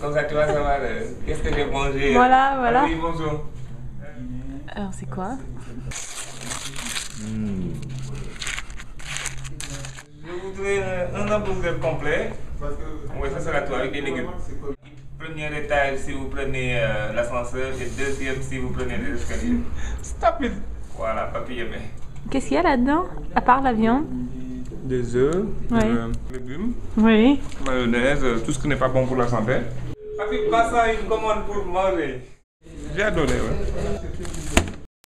Comme ça, tu vas savoir euh, qu'est-ce que j'ai mangé. Voilà, voilà. Ah Oui, bonjour. Alors, c'est quoi? Je voudrais euh, un hamburger complet. Oui, ça sera tout avec des légumes. Premier étage si vous prenez euh, l'ascenseur et deuxième si vous prenez les escaliers. Stop it. Voilà, papy mais. Qu'est-ce qu'il y a là-dedans À part la viande? Des œufs, Ouais. euh, légumes, Oui. mayonnaise, euh, tout ce qui n'est pas bon pour la santé. Afi casa în comun pulmare. Ia dole.